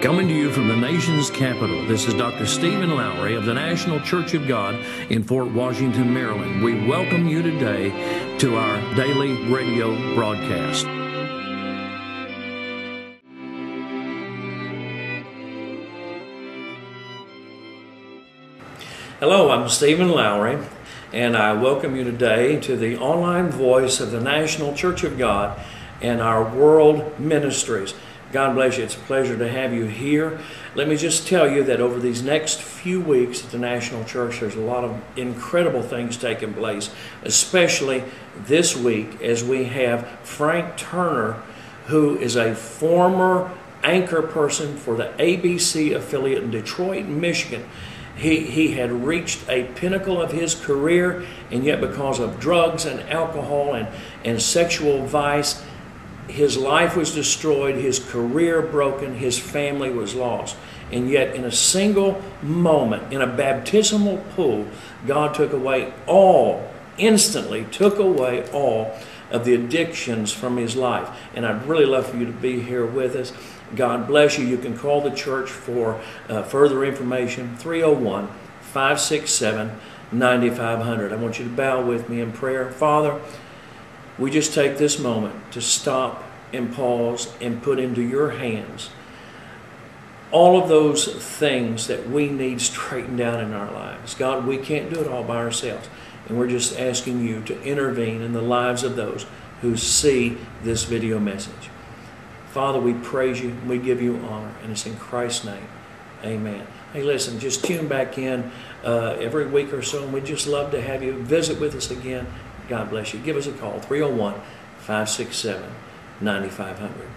Coming to you from the nation's capital, this is Dr. Stephen Lowery of the National Church of God in Fort Washington, Maryland. We welcome you today to our daily radio broadcast. Hello, I'm Stephen Lowery, and I welcome you today to the online voice of the National Church of God and our world ministries. God bless you. It's a pleasure to have you here. Let me just tell you that over these next few weeks at the National Church, there's a lot of incredible things taking place, especially this week as we have Frank Turner, who is a former anchor person for the ABC affiliate in Detroit, Michigan. He, he had reached a pinnacle of his career, and yet because of drugs and alcohol and, and sexual vice, his life was destroyed, his career broken, his family was lost. And yet, in a single moment, in a baptismal pool, God took away all, instantly took away all of the addictions from his life. And I'd really love for you to be here with us. God bless you. You can call the church for uh, further information 301 567 9500. I want you to bow with me in prayer. Father, we just take this moment to stop and pause and put into your hands all of those things that we need straightened out in our lives. God, we can't do it all by ourselves. And we're just asking you to intervene in the lives of those who see this video message. Father, we praise you, we give you honor, and it's in Christ's name. Amen. Hey, listen, just tune back in uh, every week or so, and we'd just love to have you visit with us again God bless you. Give us a call, 301 567 9500.